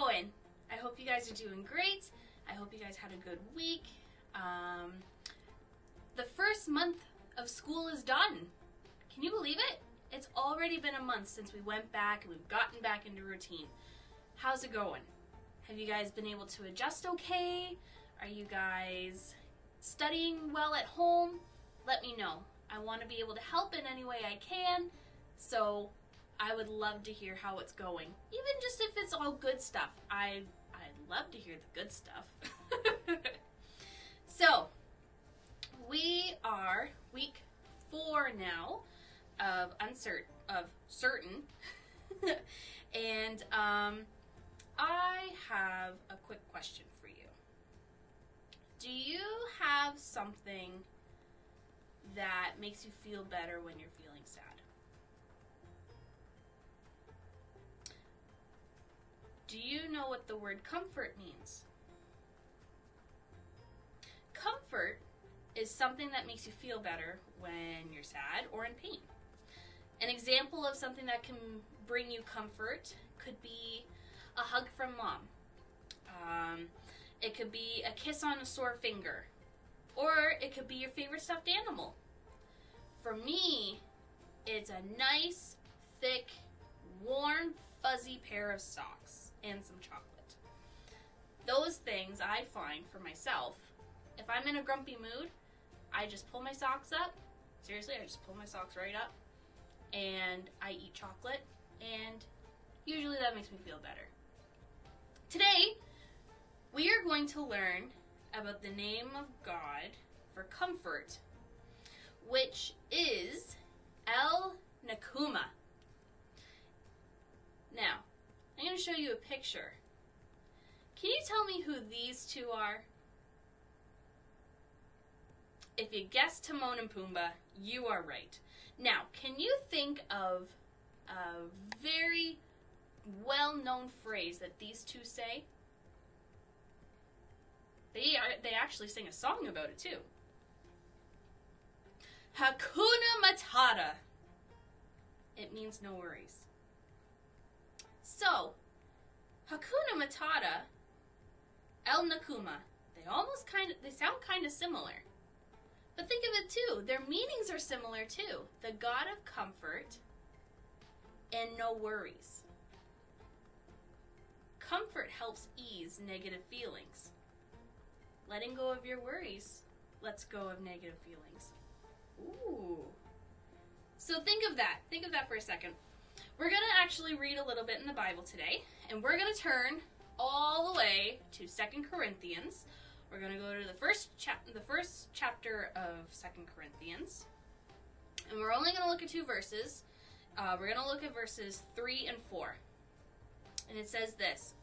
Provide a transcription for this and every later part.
going? I hope you guys are doing great. I hope you guys had a good week. Um, the first month of school is done. Can you believe it? It's already been a month since we went back and we've gotten back into routine. How's it going? Have you guys been able to adjust okay? Are you guys studying well at home? Let me know. I want to be able to help in any way I can. So I would love to hear how it's going. Even just if it's all good stuff. I I'd love to hear the good stuff. so, we are week 4 now of uncertain of certain. and um I have a quick question for you. Do you have something that makes you feel better when you're what the word comfort means? Comfort is something that makes you feel better when you're sad or in pain. An example of something that can bring you comfort could be a hug from mom. Um, it could be a kiss on a sore finger. Or it could be your favorite stuffed animal. For me, it's a nice, thick, warm, fuzzy pair of socks and some chocolate. Those things I find for myself, if I'm in a grumpy mood, I just pull my socks up. Seriously, I just pull my socks right up and I eat chocolate, and usually that makes me feel better. Today, we are going to learn about the name of God for comfort, which is El Nakuma. Now, I'm going to show you a picture. Can you tell me who these two are? If you guessed Timon and Pumbaa, you are right. Now, can you think of a very well known phrase that these two say? They are they actually sing a song about it too. Hakuna Matata. It means no worries. So, Hakuna Matata, El Nakuma, they almost kind of they sound kind of similar. But think of it too, their meanings are similar too. The God of comfort and no worries. Comfort helps ease negative feelings. Letting go of your worries lets go of negative feelings. Ooh. So think of that. Think of that for a second. We're going to actually read a little bit in the Bible today, and we're going to turn all the way to Second Corinthians. We're going to go to the first chap- the first chapter of Second Corinthians. And we're only going to look at two verses. Uh, we're going to look at verses 3 and 4. And it says this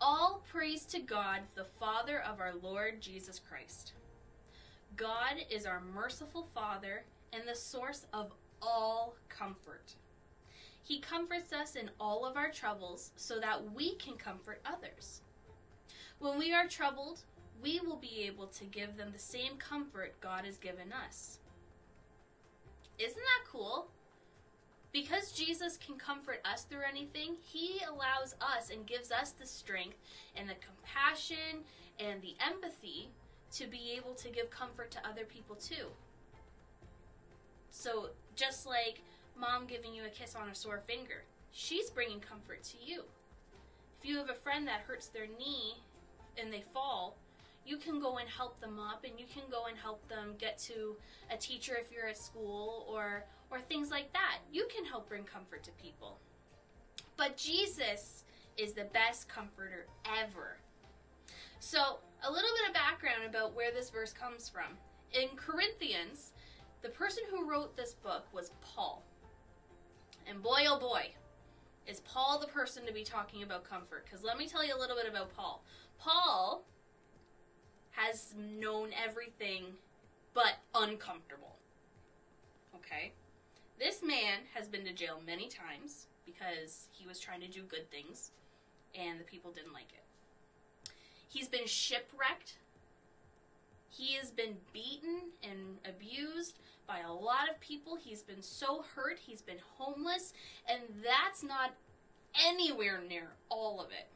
All praise to God, the Father of our Lord Jesus Christ. God is our merciful Father and the source of all comfort. He comforts us in all of our troubles so that we can comfort others. When we are troubled, we will be able to give them the same comfort God has given us. Isn't that cool? Because Jesus can comfort us through anything, He allows us and gives us the strength and the compassion and the empathy to be able to give comfort to other people too. So, just like mom giving you a kiss on a sore finger, she's bringing comfort to you. If you have a friend that hurts their knee and they fall, you can go and help them up and you can go and help them get to a teacher if you're at school or or things like that. You can help bring comfort to people. But Jesus is the best comforter ever. So, a little bit of background about where this verse comes from. In Corinthians, the person who wrote this book was Paul. And boy, oh boy, is Paul the person to be talking about comfort? Because let me tell you a little bit about Paul. Paul has known everything but uncomfortable. Okay? This man has been to jail many times because he was trying to do good things and the people didn't like it. He's been shipwrecked. He has been beaten and abused by a lot of people. He's been so hurt. He's been homeless. And that's not anywhere near all of it.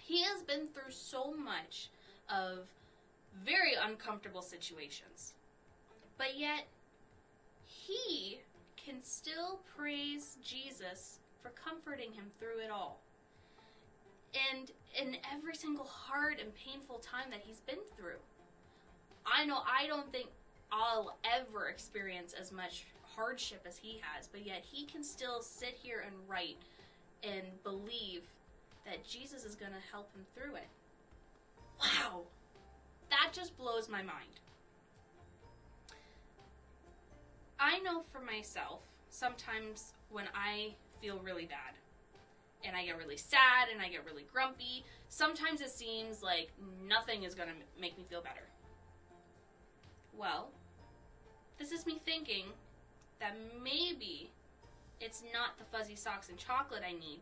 He has been through so much of very uncomfortable situations. But yet, he can still praise Jesus for comforting him through it all. And in every single hard and painful time that he's been through. I know I don't think I'll ever experience as much hardship as he has, but yet he can still sit here and write and believe that Jesus is going to help him through it. Wow! That just blows my mind. I know for myself, sometimes when I feel really bad and I get really sad and I get really grumpy, sometimes it seems like nothing is going to make me feel better. Well, this is me thinking that maybe it's not the fuzzy socks and chocolate I need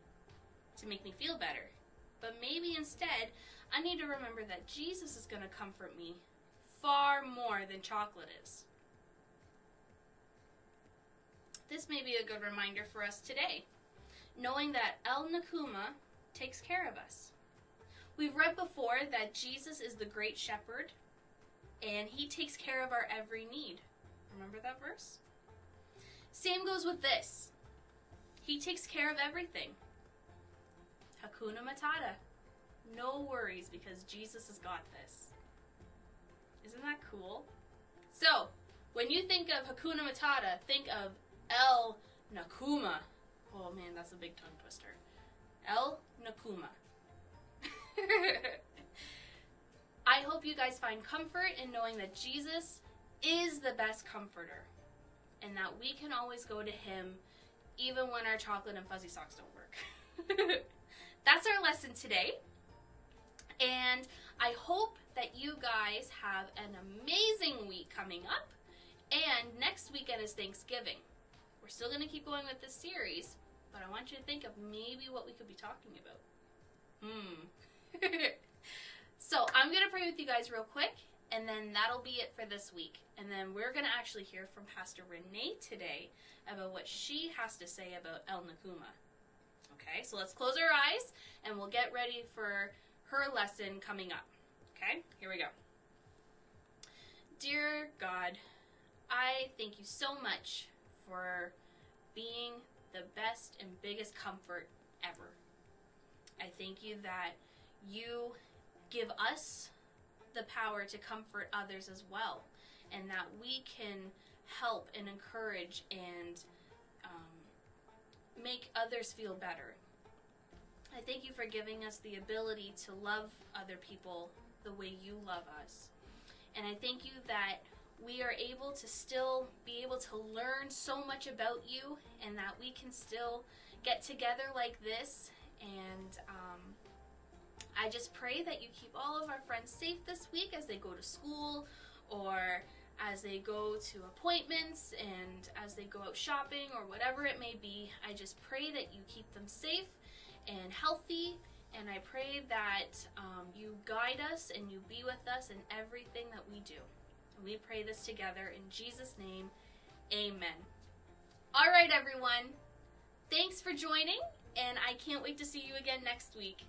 to make me feel better. But maybe instead, I need to remember that Jesus is going to comfort me far more than chocolate is. This may be a good reminder for us today, knowing that El Nakuma takes care of us. We've read before that Jesus is the great shepherd and he takes care of our every need. Remember that verse? Same goes with this. He takes care of everything. Hakuna Matata. No worries because Jesus has got this. Isn't that cool? So, when you think of Hakuna Matata, think of El Nakuma. Oh man, that's a big tongue twister. El Nakuma. I hope you guys find comfort in knowing that Jesus is the best comforter and that we can always go to him even when our chocolate and fuzzy socks don't work. That's our lesson today. And I hope that you guys have an amazing week coming up. And next weekend is Thanksgiving. We're still going to keep going with this series, but I want you to think of maybe what we could be talking about. Hmm. so I'm going to pray with you guys real quick, and then that'll be it for this week. And then we're going to actually hear from Pastor Renee today about what she has to say about El Nakuma. Okay, so let's close our eyes and we'll get ready for her lesson coming up. Okay, here we go. Dear God, I thank you so much for being the best and biggest comfort ever. I thank you that you give us the power to comfort others as well, and that we can help and encourage and um, make others feel better. I thank you for giving us the ability to love other people the way you love us. And I thank you that we are able to still be able to learn so much about you and that we can still get together like this. And um, I just pray that you keep all of our friends safe this week as they go to school or as they go to appointments and as they go out shopping or whatever it may be. I just pray that you keep them safe and healthy. And I pray that um, you guide us and you be with us in everything that we do. And we pray this together in Jesus' name. Amen. All right, everyone. Thanks for joining, and I can't wait to see you again next week.